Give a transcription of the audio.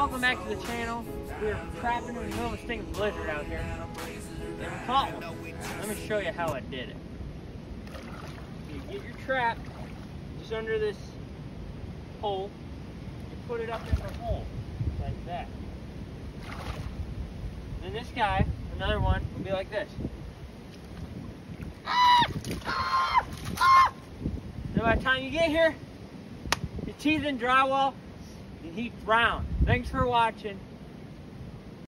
welcome back to the channel. We're trapping in the middle of a stinking blizzard out here. And we caught one. Let me show you how I did it. You get your trap just under this hole. You put it up in the hole, like that. Then this guy, another one, will be like this. Then by the time you get here, your teeth in drywall, and he's round. Thanks for watching.